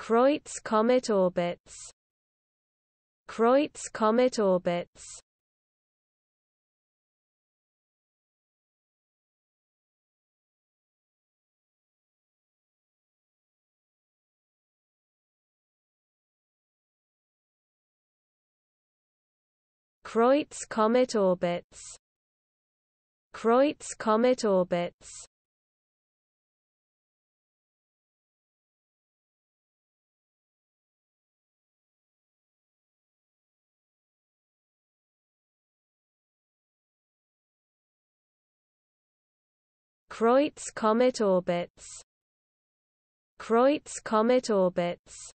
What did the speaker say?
Kreutz comet orbits. Kreutz comet orbits. Kreutz comet orbits. Kreutz comet orbits Kreutz comet orbits. Kreutz comet orbits